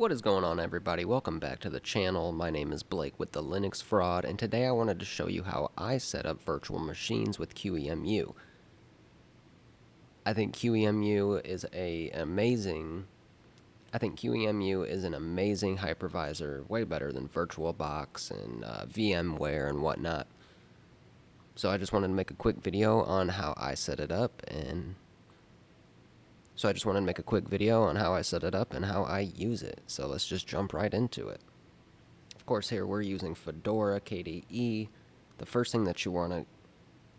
What is going on everybody? Welcome back to the channel. My name is Blake with the Linux Fraud and today I wanted to show you how I set up virtual machines with QEMU. I think QEMU is a amazing I think QEMU is an amazing hypervisor, way better than VirtualBox and uh, VMware and whatnot. So I just wanted to make a quick video on how I set it up and so I just wanted to make a quick video on how I set it up and how I use it. So let's just jump right into it. Of course here we're using Fedora KDE. The first thing that you want to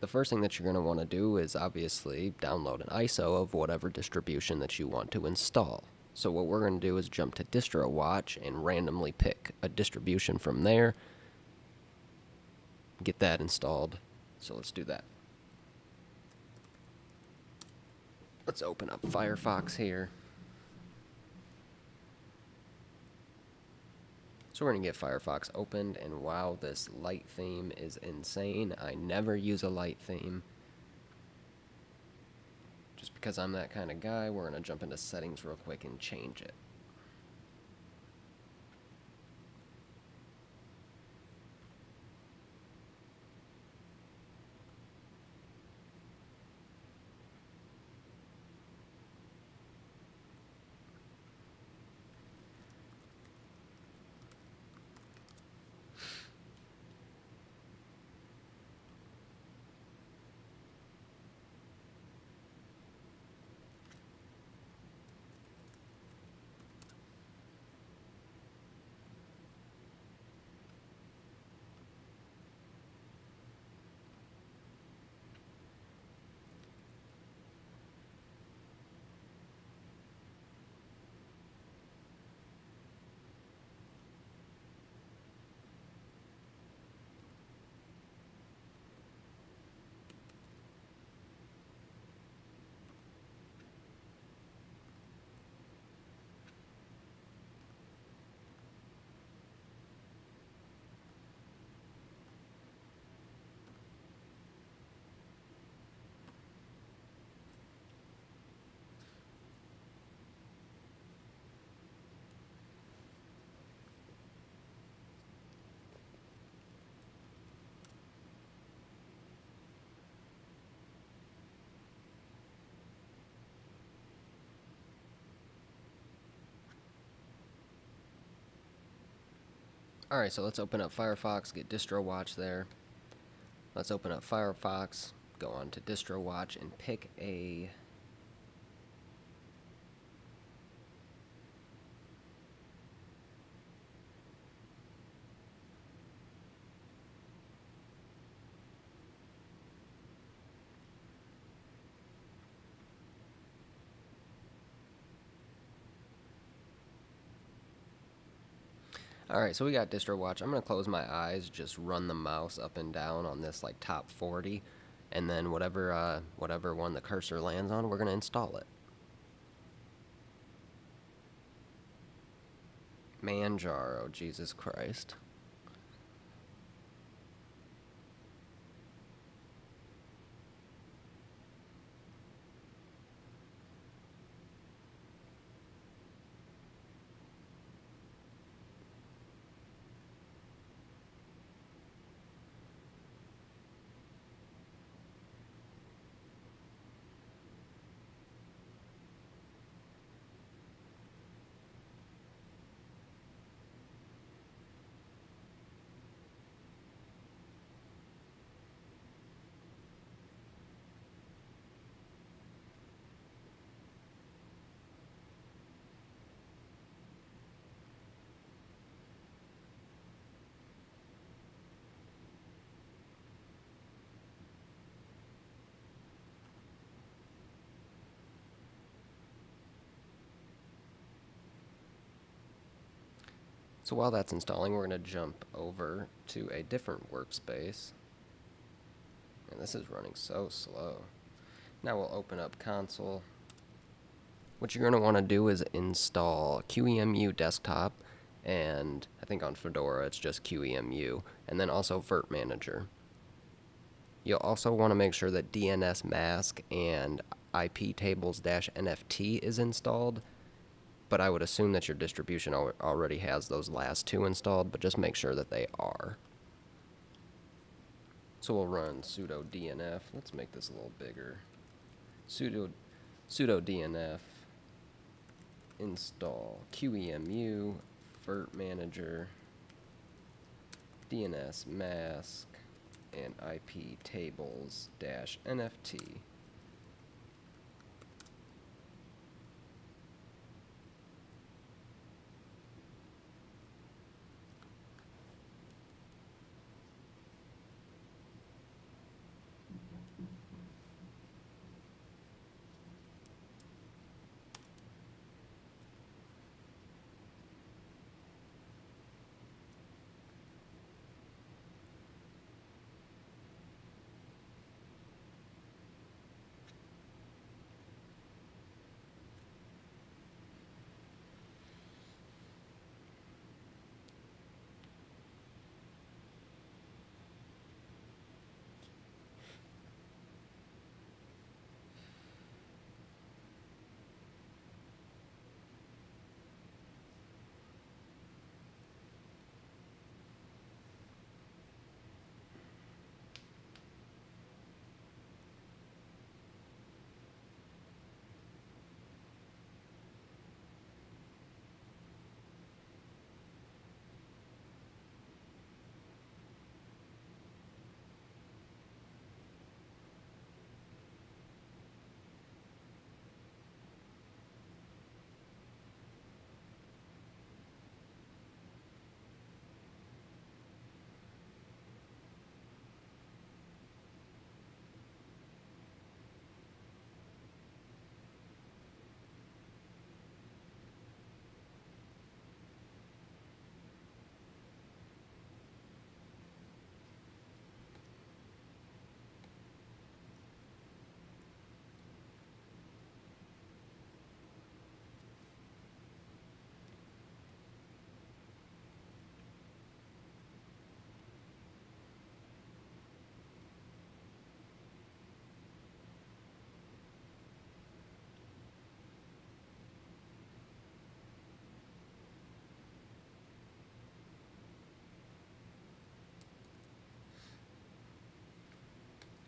the first thing that you're going to want to do is obviously download an ISO of whatever distribution that you want to install. So what we're going to do is jump to DistroWatch and randomly pick a distribution from there. Get that installed. So let's do that. Let's open up Firefox here. So we're going to get Firefox opened, and wow, this light theme is insane. I never use a light theme. Just because I'm that kind of guy, we're going to jump into settings real quick and change it. Alright, so let's open up Firefox, get DistroWatch there. Let's open up Firefox, go on to DistroWatch, and pick a Alright, so we got DistroWatch. I'm going to close my eyes, just run the mouse up and down on this like top 40, and then whatever, uh, whatever one the cursor lands on, we're going to install it. Manjaro, Jesus Christ. So while that's installing, we're going to jump over to a different workspace. And this is running so slow. Now we'll open up console. What you're going to want to do is install QEMU desktop and I think on Fedora it's just QEMU and then also Virt Manager. You'll also want to make sure that dnsmasq and IP tables-NFT is installed but I would assume that your distribution al already has those last two installed, but just make sure that they are. So we'll run sudo dnf. Let's make this a little bigger. sudo sudo dnf install qemu virt manager dnsmasq and ip tables dash nft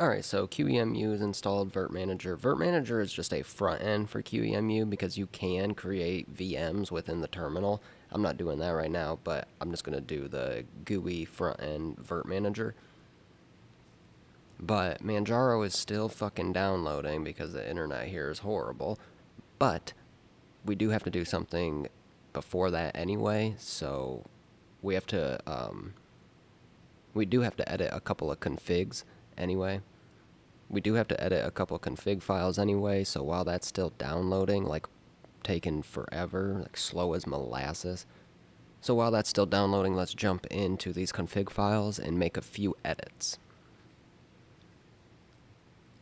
Alright, so QEMU is installed Virt Manager. Virt Manager is just a front end for QEMU because you can create VMs within the terminal. I'm not doing that right now, but I'm just going to do the GUI front end Virt Manager. But Manjaro is still fucking downloading because the internet here is horrible. But we do have to do something before that anyway, so we have to, um, we do have to edit a couple of configs anyway. We do have to edit a couple config files anyway, so while that's still downloading, like taking forever, like slow as molasses. So while that's still downloading, let's jump into these config files and make a few edits.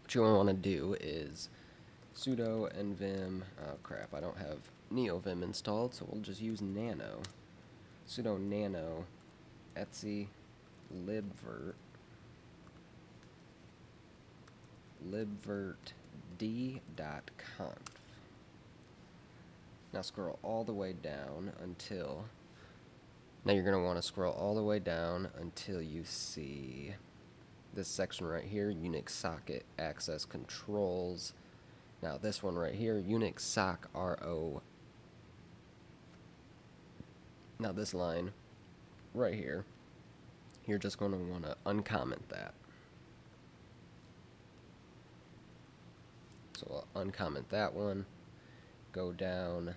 What you want to do is sudo nvim, oh crap, I don't have neovim installed, so we'll just use nano. sudo nano etc libvirt libvirtd.conf. Now scroll all the way down until, now you're going to want to scroll all the way down until you see this section right here, Unix socket access controls. Now this one right here, Unix sock RO. Now this line right here, you're just going to want to uncomment that. So I'll uncomment that one. Go down.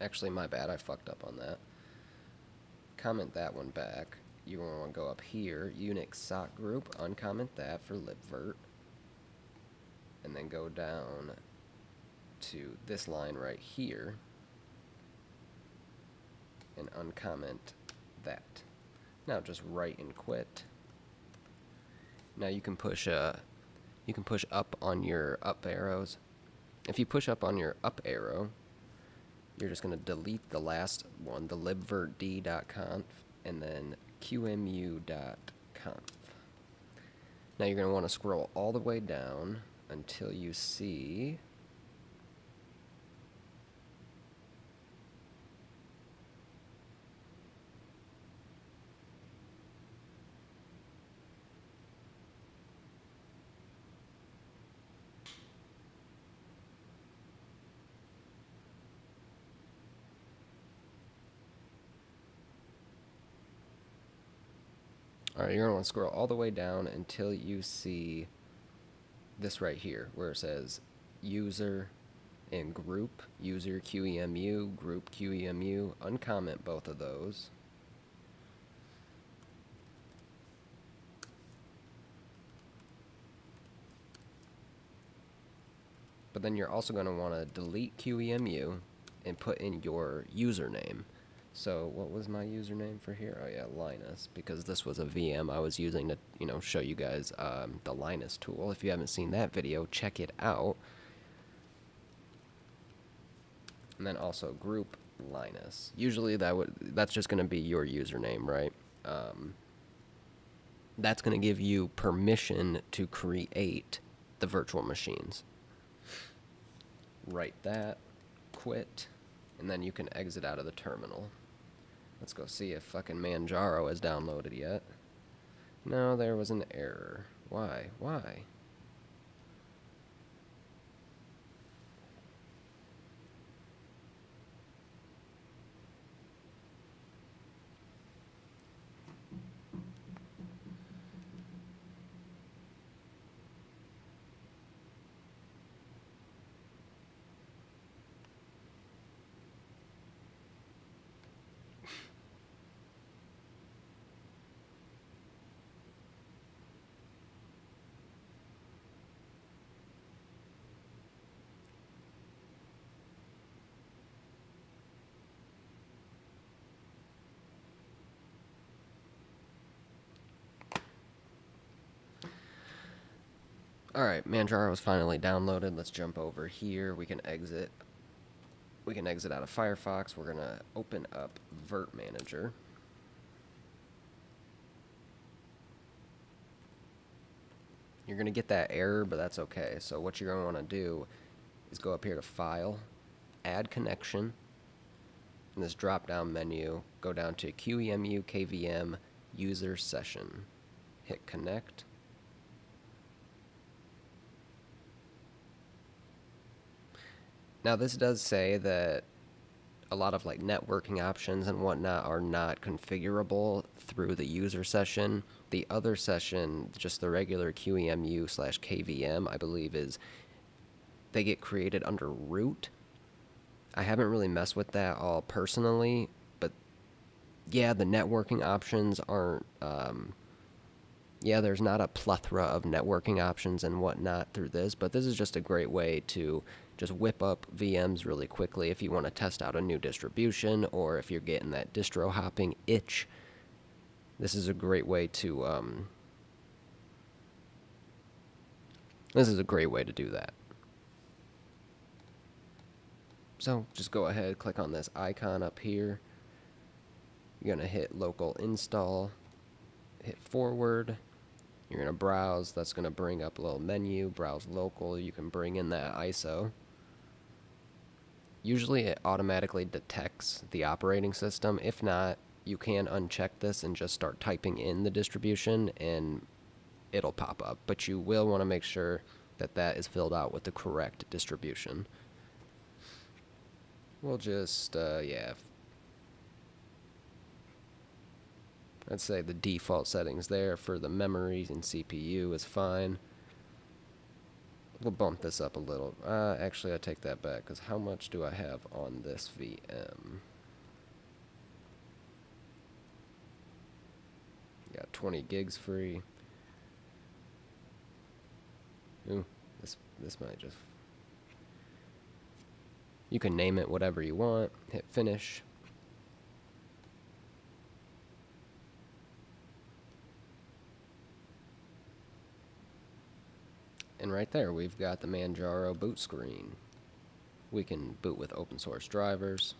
Actually, my bad, I fucked up on that. Comment that one back. You want to go up here, Unix sock group, uncomment that for libvirt and then go down to this line right here and uncomment that. Now just write and quit. Now you can push uh, you can push up on your up arrows. If you push up on your up arrow, you're just going to delete the last one, the libvirtd.conf, and then qemu.conf. Now you're going to want to scroll all the way down until you see Alright, you're going to want to scroll all the way down until you see this right here where it says user and group, user QEMU, group QEMU, uncomment both of those. But then you're also going to want to delete QEMU and put in your username. So what was my username for here? Oh yeah, Linus, because this was a VM I was using to, you know, show you guys um, the Linus tool. If you haven't seen that video, check it out. And then also group Linus. Usually that would that's just going to be your username, right? Um, that's going to give you permission to create the virtual machines. Write that, quit, and then you can exit out of the terminal. Let's go see if fucking Manjaro has downloaded yet. No, there was an error. Why? Why? Alright, Manjaro is finally downloaded. Let's jump over here. We can exit. We can exit out of Firefox. We're going to open up Virt Manager. You're going to get that error, but that's okay. So what you're going to want to do is go up here to File, Add Connection. In this drop-down menu, go down to QEMU KVM User Session. Hit Connect. Now this does say that a lot of like networking options and whatnot are not configurable through the user session. The other session, just the regular QEMU slash KVM, I believe is they get created under root. I haven't really messed with that all personally, but yeah, the networking options aren't. Um, yeah, there's not a plethora of networking options and whatnot through this, but this is just a great way to just whip up VMs really quickly if you want to test out a new distribution or if you're getting that distro hopping itch. This is a great way to um, this is a great way to do that. So just go ahead, click on this icon up here. You're going to hit local install, hit forward. You're going to browse. That's going to bring up a little menu, browse local. You can bring in that ISO. Usually it automatically detects the operating system. If not, you can uncheck this and just start typing in the distribution and it'll pop up. But you will want to make sure that that is filled out with the correct distribution. We'll just, uh, yeah. I'd say the default settings there for the memory and CPU is fine. We'll bump this up a little. Uh, actually, I take that back, because how much do I have on this VM? Got 20 gigs free. Ooh, this, this might just... You can name it whatever you want. Hit finish. And right there, we've got the Manjaro boot screen. We can boot with open source drivers.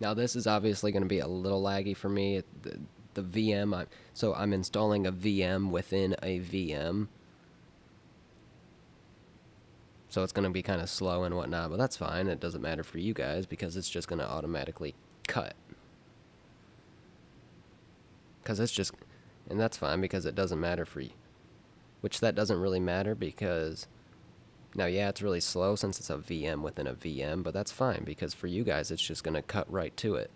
Now this is obviously going to be a little laggy for me. The, the VM, I'm, so I'm installing a VM within a VM. So it's going to be kind of slow and whatnot, but that's fine. It doesn't matter for you guys because it's just going to automatically cut. Because it's just, and that's fine because it doesn't matter for you. Which that doesn't really matter because, now yeah, it's really slow since it's a VM within a VM, but that's fine because for you guys it's just going to cut right to it.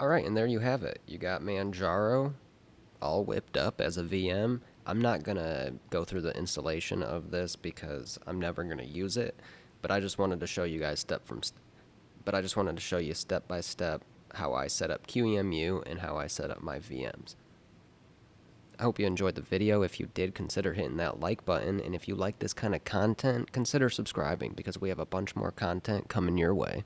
All right, and there you have it. You got Manjaro all whipped up as a VM. I'm not going to go through the installation of this because I'm never going to use it, but I just wanted to show you guys step from but I just wanted to show you step by step how I set up QEMU and how I set up my VMs. I hope you enjoyed the video. If you did, consider hitting that like button, and if you like this kind of content, consider subscribing because we have a bunch more content coming your way.